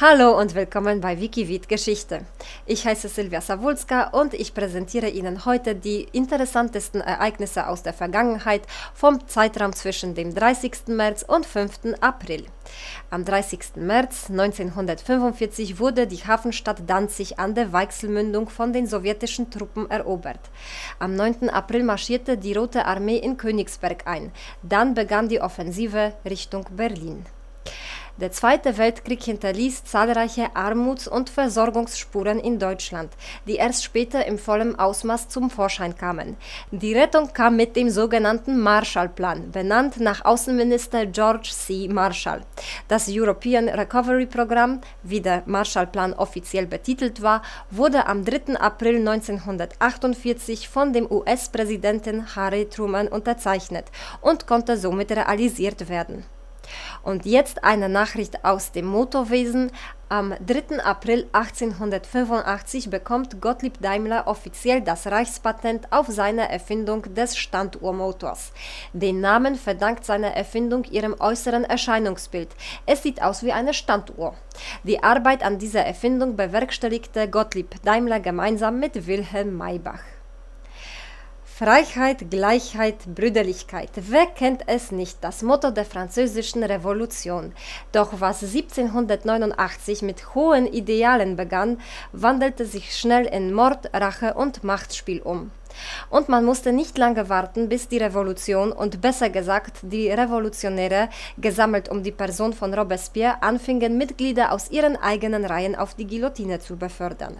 Hallo und willkommen bei Wikivid Geschichte. Ich heiße Silvia Sawulska und ich präsentiere Ihnen heute die interessantesten Ereignisse aus der Vergangenheit vom Zeitraum zwischen dem 30. März und 5. April. Am 30. März 1945 wurde die Hafenstadt Danzig an der Weichselmündung von den sowjetischen Truppen erobert. Am 9. April marschierte die Rote Armee in Königsberg ein. Dann begann die Offensive Richtung Berlin. Der Zweite Weltkrieg hinterließ zahlreiche Armuts- und Versorgungsspuren in Deutschland, die erst später im vollen Ausmaß zum Vorschein kamen. Die Rettung kam mit dem sogenannten Marshallplan, benannt nach Außenminister George C. Marshall. Das European Recovery Program, wie der Marshallplan offiziell betitelt war, wurde am 3. April 1948 von dem US-Präsidenten Harry Truman unterzeichnet und konnte somit realisiert werden. Und jetzt eine Nachricht aus dem Motorwesen. Am 3. April 1885 bekommt Gottlieb Daimler offiziell das Reichspatent auf seine Erfindung des Standuhrmotors. Den Namen verdankt seine Erfindung ihrem äußeren Erscheinungsbild. Es sieht aus wie eine Standuhr. Die Arbeit an dieser Erfindung bewerkstelligte Gottlieb Daimler gemeinsam mit Wilhelm Maybach. Freiheit, Gleichheit, Brüderlichkeit. Wer kennt es nicht, das Motto der französischen Revolution? Doch was 1789 mit hohen Idealen begann, wandelte sich schnell in Mord, Rache und Machtspiel um. Und man musste nicht lange warten, bis die Revolution und besser gesagt die Revolutionäre, gesammelt um die Person von Robespierre, anfingen, Mitglieder aus ihren eigenen Reihen auf die Guillotine zu befördern.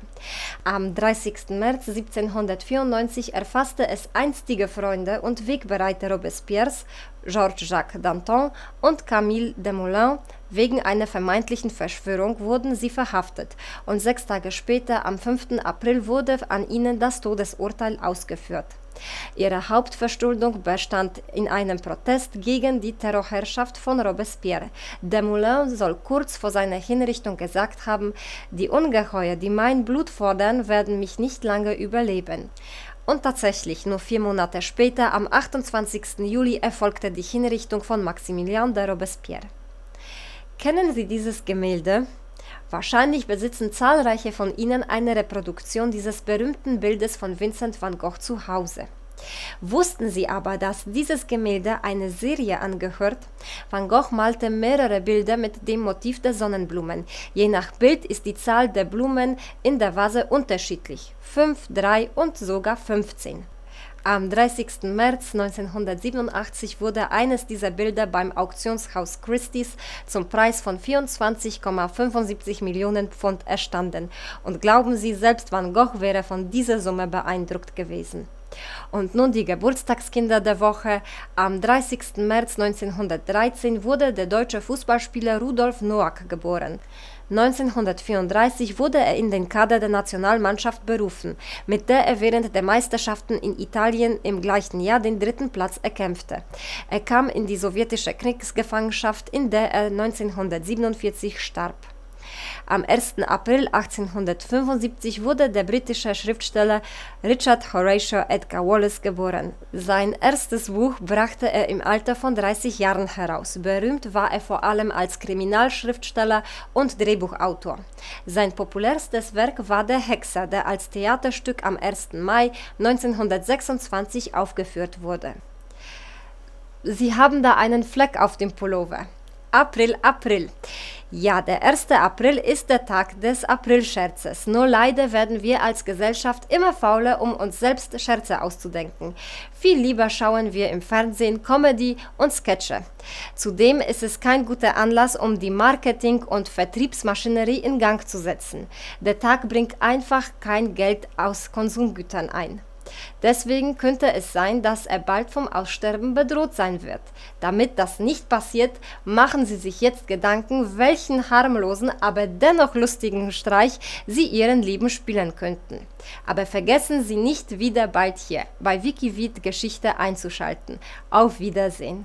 Am 30. März 1794 erfasste es einstige Freunde und Wegbereiter Robespierres, Georges-Jacques Danton und Camille Desmoulins, wegen einer vermeintlichen Verschwörung wurden sie verhaftet und sechs Tage später, am 5. April, wurde an ihnen das Todesurteil ausgeführt. Ihre Hauptverschuldung bestand in einem Protest gegen die Terrorherrschaft von Robespierre. Desmoulins soll kurz vor seiner Hinrichtung gesagt haben, die Ungeheuer, die mein Blut fordern, werden mich nicht lange überleben. Und tatsächlich, nur vier Monate später, am 28. Juli, erfolgte die Hinrichtung von Maximilien de Robespierre. Kennen Sie dieses Gemälde? Wahrscheinlich besitzen zahlreiche von Ihnen eine Reproduktion dieses berühmten Bildes von Vincent van Gogh zu Hause. Wussten Sie aber, dass dieses Gemälde eine Serie angehört? Van Gogh malte mehrere Bilder mit dem Motiv der Sonnenblumen. Je nach Bild ist die Zahl der Blumen in der Vase unterschiedlich. 5, 3 und sogar 15. Am 30. März 1987 wurde eines dieser Bilder beim Auktionshaus Christie's zum Preis von 24,75 Millionen Pfund erstanden. Und glauben Sie, selbst Van Gogh wäre von dieser Summe beeindruckt gewesen. Und nun die Geburtstagskinder der Woche. Am 30. März 1913 wurde der deutsche Fußballspieler Rudolf Noack geboren. 1934 wurde er in den Kader der Nationalmannschaft berufen, mit der er während der Meisterschaften in Italien im gleichen Jahr den dritten Platz erkämpfte. Er kam in die sowjetische Kriegsgefangenschaft, in der er 1947 starb. Am 1. April 1875 wurde der britische Schriftsteller Richard Horatio Edgar Wallace geboren. Sein erstes Buch brachte er im Alter von 30 Jahren heraus. Berühmt war er vor allem als Kriminalschriftsteller und Drehbuchautor. Sein populärstes Werk war Der Hexer, der als Theaterstück am 1. Mai 1926 aufgeführt wurde. Sie haben da einen Fleck auf dem Pullover. April, April. Ja, der 1. April ist der Tag des Aprilscherzes. Nur leider werden wir als Gesellschaft immer fauler, um uns selbst Scherze auszudenken. Viel lieber schauen wir im Fernsehen Comedy und Sketche. Zudem ist es kein guter Anlass, um die Marketing- und Vertriebsmaschinerie in Gang zu setzen. Der Tag bringt einfach kein Geld aus Konsumgütern ein. Deswegen könnte es sein, dass er bald vom Aussterben bedroht sein wird. Damit das nicht passiert, machen Sie sich jetzt Gedanken, welchen harmlosen, aber dennoch lustigen Streich Sie Ihren Lieben spielen könnten. Aber vergessen Sie nicht wieder bald hier bei Wikivid Geschichte einzuschalten. Auf Wiedersehen.